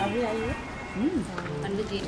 अभी आइए। है। पंडित जी।